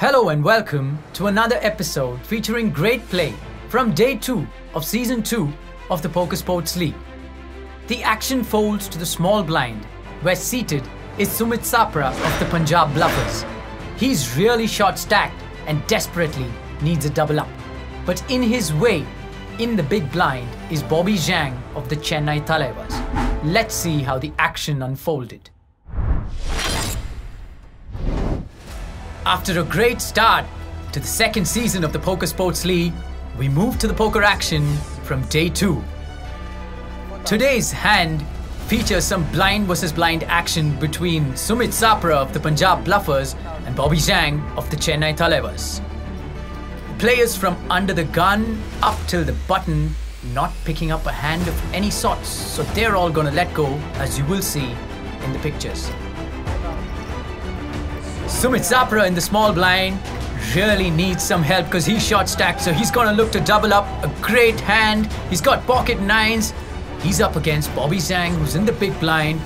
Hello and welcome to another episode featuring great play from day 2 of season 2 of the Poker Sports League. The action folds to the small blind, where seated is Sumit Sapra of the Punjab Bluffers. He's really short stacked and desperately needs a double up. But in his way, in the big blind, is Bobby Zhang of the Chennai Thalaivaas. Let's see how the action unfolded. After a great start to the second season of the Poker Sports League, we move to the poker action from day two. Today's hand features some blind versus blind action between Sumit Sapra of the Punjab Bluffers and Bobby Zhang of the Chennai Thalaivaas. Players from under the gun up till the button not picking up a hand of any sorts, so they're all gonna let go as you will see in the pictures. Sumit Sapra in the small blind really needs some help because he's short stacked, so he's gonna look to double up. A great hand. He's got pocket nines. He's up against Bobby Zhang, who's in the big blind.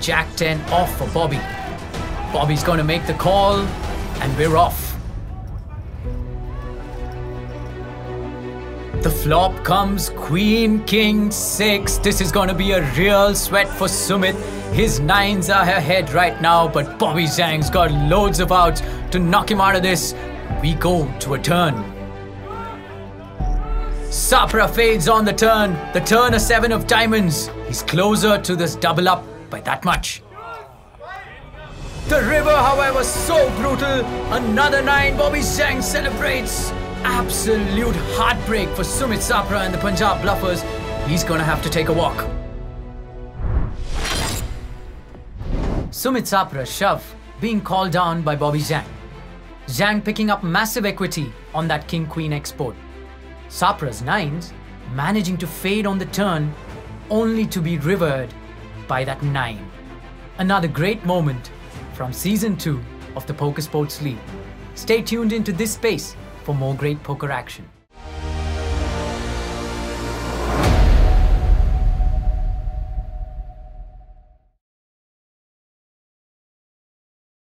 Jack 10 off for Bobby. Bobby's gonna make the call, and we're off. The flop comes Queen King 6. This is gonna be a real sweat for Sumit. His nines are ahead right now, but Bobby Zhang's got loads of outs to knock him out of this. We go to a turn. Sapra fades on the turn. The turn a seven of diamonds. He's closer to this double up by that much. The river, however, so brutal. Another nine. Bobby Zhang celebrates. Absolute heartbreak for Sumit Sapra and the Punjab Bluffers. He's gonna have to take a walk. Sumit Sapra shove being called down by Bobby Zhang. Zhang picking up massive equity on that King Queen export. Sapra's nines managing to fade on the turn only to be rivered by that nine. Another great moment from season 2 of the Poker Sports League. Stay tuned into this space for more great poker action.